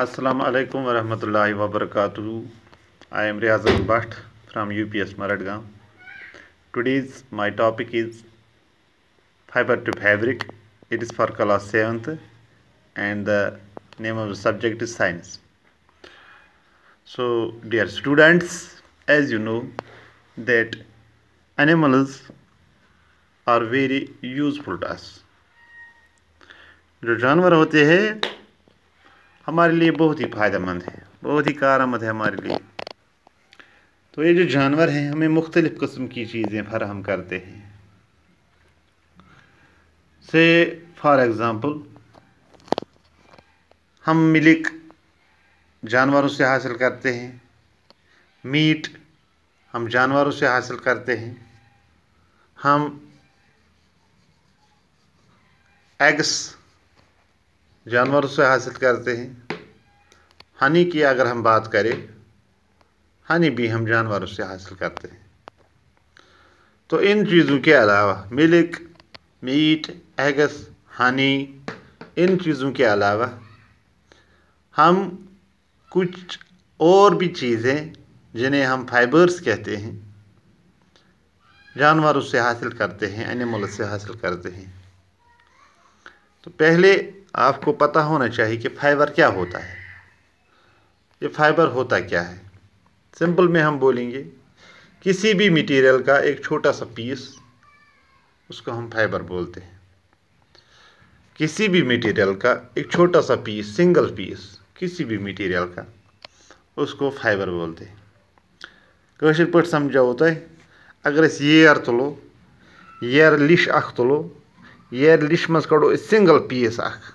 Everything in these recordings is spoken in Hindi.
असलकम वरम् वबरक I am Riyaz Al Bhat from U P S Mardgam today's my topic is fibre to fabric it is for class seventh and the name of the subject is science so dear students as you know that animals are very useful to us जो जानवर होते हैं हमारे लिए बहुत ही फ़ायदेमंद है, बहुत ही कारआमद है हमारे लिए। तो ये जो जानवर हैं, हमें मुख्तलिफ़ किस्म की चीज़ें फराहम करते हैं। से फॉर एग्ज़ाम्पल हम मिल्क जानवरों से हासिल करते हैं। मीट हम जानवरों से हासिल करते हैं। हम एग्स जानवरों से हासिल करते हैं। हनी की अगर हम बात करें, हनी भी हम जानवरों से हासिल करते हैं। तो इन चीज़ों के अलावा मिल्क, मीट, एग्स, हनी, इन चीज़ों के अलावा हम कुछ और भी चीज़ें जिन्हें हम फाइबर्स कहते हैं, जानवरों से हासिल करते हैं एनिमल से हासिल करते हैं। तो पहले आपको पता होना चाहिए कि फाइबर क्या होता है। ये फाइबर होता क्या है? सिंपल में हम बोलेंगे, किसी भी मटेरियल का एक छोटा सा पीस उसको हम फाइबर बोलते हैं। किसी भी मटेरियल का एक छोटा सा पीस सिंगल पीस किसी भी मटेरियल का, उसको फाइबर बोलते हैं। कशिर पे समझाओ तुम अगर येर तुलो येर लिश अख तुलो येर लिश मज कड़ो सिंगल पीस अख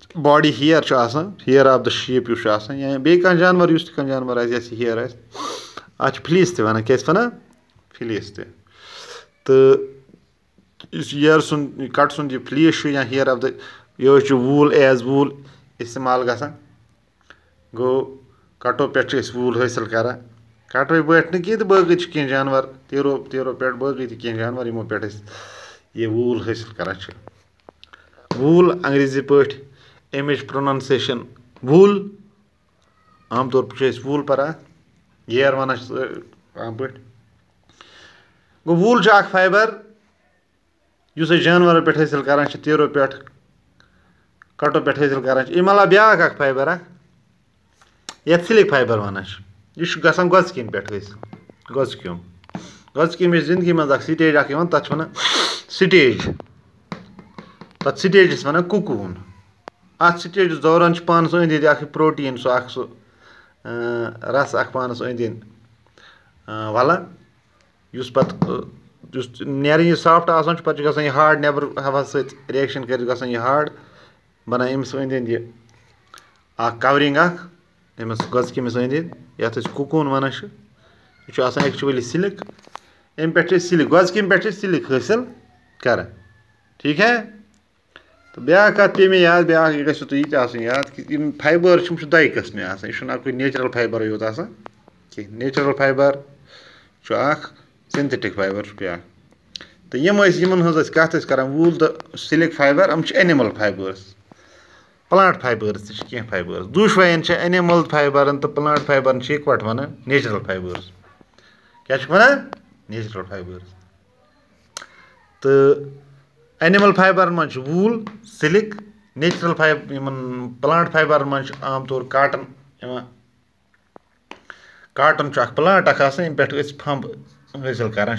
तौर वो कठ अक्सर सानो गर मज या सान हमसायन अवेलेबल प्रान जमान प्रथ कह गर तीर वीर रचान गर तो पे तेरन नेत नेत पे body hair hair of the sheep या बे जानवर उस जानवर आस हेयर आत फ्लीस वन क्या वन फ्लीस तो हेयर सुन कट सुन फ्लीस या हेयर ऑफ़ द यह वूल एज वूल इस्तेमाल ग गो कटो पे वूल हासिल कर कटो पे कह बाकी कह जानवर तीरो तीरो पे बाकी कह जानवर यमो पे ये वूल हासिल कर वूल अंग्रेज़ी पे अमिच प्रोनाउंसिएशन वूल आम तौर पर वूल परा येर वन आम पे गो वूल फाइबर उस जानवर पे हासिल कर तीरों पे कटो पे हासिल कर अल ब्या फाइबर ये सिलिक फाइबर वन यह ग गजकिन पे हासिल गजक्यूम गजकिम ज़िंदगी मज स्टेज तथा वन स्टेज तथ स्टेजस वन कुकून। अत स्टेज दौरान पानस अंद अंद प्रोटीन सह सह रस अख पानस अंद अंद वलन उस पे नेरन यह सॉफ्ट आसान पे ग हार्ड नबर हवा सत रिएक्शन कर यह हार्ड बना अमिस अंद अंद यह कवरिंग अख अमिस गजकिमिस अंद अंद ये कुकून वन यह एक्चुअली सिलिक अम पे सिलिक गजकिम पे सिलिक हासिल कर ठीक है तो ब्या कत पे मे याद ब्या गो तुम याद कि फाइबर दो कस्म यह नेचुरल फाइबर योत कह नेचुरल फाइबर सिंथेटिक फाइबर ब्या तो यम यमन हज कत करान वूल तो सिलिक फाइबर हम एनिमल फाइबर्स प्लांट फाइबर्स तह फाइबर्स दुशवाइन एनिमल फाइबर तो प्लांट फाइबर इकवट वन नेचुरल फाइबर्स क्या वन नेचुरल फाइबर्स तो एनिमल फाइबर मन wool silk natural fibre plant fibre मन आम तौर काटन काटन प्लांट अम पे फंब हासिल कर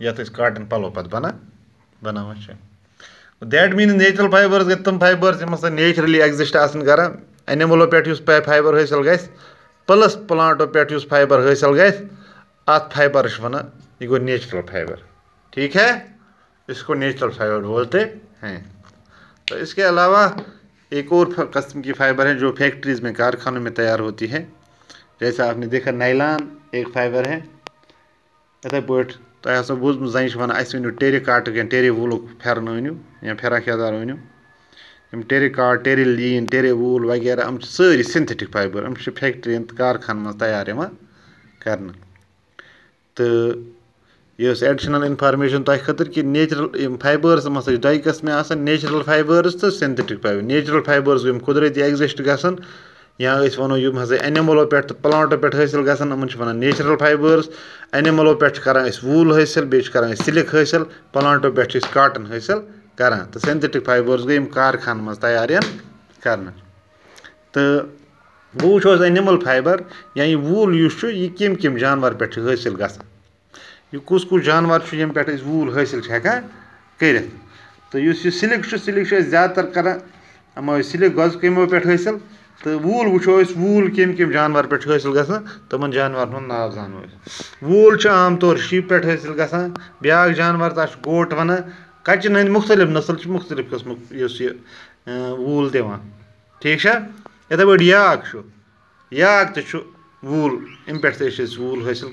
ये काटन पलो पे बना बना दैट मीन नेचुरल फाइबर्स गए तम फाइबर्स यम नेचुरली एग्जिस्ट कर एनिमलो पे फाइबर हासिल ग प्लस प्लांटो पे फाइबर हासिल ग अत फाइबर वन यह गो नेचुरल फाइबर ठीक है इसको नेचुरल फाइबर बोलते हैं। तो इसके अलावा एक और कस्म की फाइबर है जो फैक्ट्रीज़ में, कारखानों में तैयार होती है। जैसा आपने देखा नाइलान एक फाइबर है। इथे पे तुम बोजम जन वन वो टेरे काट या टेरे वूल फेरन वन या फेरा यदार वन टेरे काट, टेरे लीन, टेरे वूल वगैरह, हम सारी सिंथेटिक फाइबर हम फैक्ट्री, कारखान मज तैयार कर यह एडिशनल इनफार्मेशन तुम खतर कि नेचुरल फाइबर्स मस दो कस्म नेचुरल फाइबर्स तो सिंथेटिक फाइबर नेचुरल फाइबर्स यम कुदरती एग्जिस्ट गसन। या वो यम हज एनिमलो पे तो प्लांटो पे हासिल गसन वन नेचुरल फाइबर्स एनिमलो पे कर वूल हासिल बे कर सिलिक हासिल प्लांटो पे काटन हासिल कर। तो सिंथेटिक फाइबर्स गई कारखान मज तैयार कर तो वो एनिमल फाइबर या यह वूल यह कम कम जानवर पे हासिल गसान। यह कुस कुस जानवर यम पे वूल हासिल हेकान कर तो इस सिलिक सिलिक ज़्यादातर कर हम सिलिक गज कमो पे हासिल तो वूल वो वूल कम कम जानवर पे हासिल ग तमन जानवर नाव जान वूल आम तौर शीप पे हासिल ग ब्या जानवर तक गोट वन कचन हंद मुख्तलिफ़ नस्ल मुख्तलिफ़ कस्म वूल दिवान ठीक है इथे पे याक याक तो वूल अम पे वूल हासिल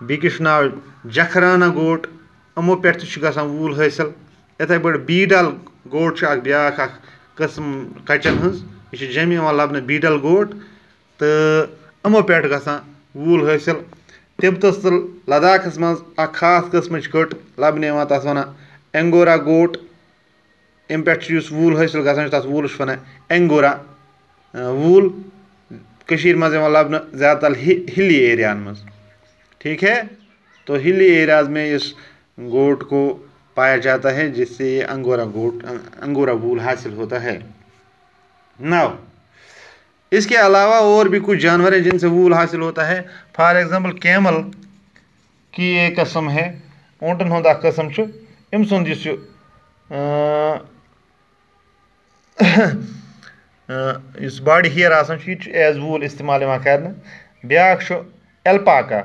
लद्दाख बेकिस नाव जखराना गोट यमो पे वूल हासिल। इथे पे बीडल गोट ब्या कस्म कचन हज यह जम लबन बीडल गोट तो यमो पे वूल हासिल। तिब्बतस तो लद्दाखस मज खास कस्म कट तथ वन। एंगोरा गोट अम पे वूल हासिल ग तथ वूल वन। एंगोरा वूल मज लबन ज़्यादातर हिली एरिया मज ठीक है? तो हिली एरियाज़ में इस गोट को पाया जाता है, जिससे ये अंगोरा गोट, अंगोरा वूल हासिल होता है। नाव इसके अलावा और भी कुछ जानवर हैं जिनसे वूल हासिल होता है। फॉर एग्जांपल, कैमल की एक कस्म है। ऊँटन हूँ कस्म अम सुंद इस बॉडी हेयर एज वूल इस्तेमाल कर ब्या एल्पाका।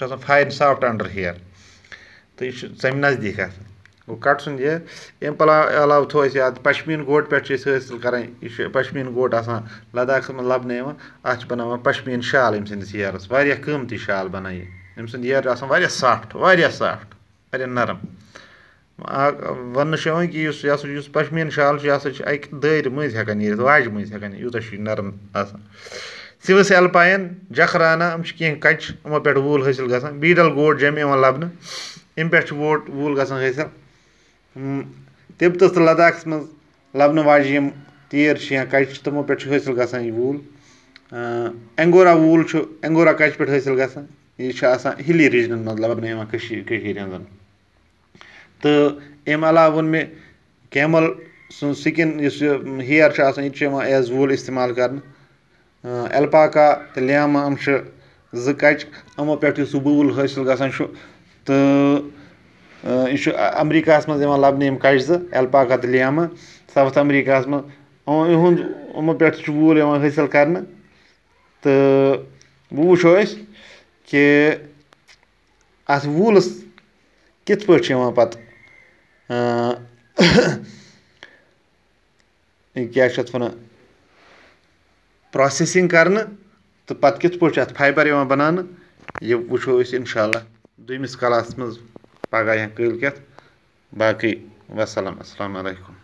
हंद मुख्तलिफ़ कस्म याक यम जिसम येर यह एज वूल हासिल वूल कट सुंद वूल हसा दो कस्म यह कोर्स पे वूल अमिस पे यह थोड़ा फोहर पानस पज पे एनवायरमेंट सत टच कर सुन वूल माहौल सत टच कर ये आब लारान ये लस लारान गुह लारान सह गो नबरम यर सह थोड़ा फोहर पहन तकोर पहन अत बन कन बिल्कुल नरम यर सह फाइन सॉफ्ट अंडर हेयर तो यह सम नज़दीक गो कट सुन ये अम अलाव थो याद पशमीन गोट पे हासिल कर पशमीन गोट आसान। लद्दाख में अम यह अम हेयर यह यह सिवस एल्पाइन जखराना कह कच यमो पे वूल हासिल ग बीडल गोट जम अम पे वोट वूल ग हासिल तिब्बतस तो लद्दाख मज लबन वाज तीर या कच तमो पे हासिल ग वूल एंगोरा वूल एंगोरा कच पे हासिल ग यह हिली रीजन मज लबन हंद तो अम अलाव वो मे कैमल सुन स्किन हेयर यह एज वूल इस्तेमाल कर एल्पाका तो लेमा हम ज कच यमो पे सह वूल हासिल ग तो यह अमरीका मज लबन यम कच जो एल्पाका तो लेमा साउथ अमरीका मज इहुंद यमो पे वूल हासिल कर तो वो वो कि अत वूलस कित पे पत क्या वन प्रोसेसिंग कर तो पत कित पे अत फाइबर बना यह वो इनशा दुमिस क्लास मज पगह या कल बाकी वसलम अल्लाम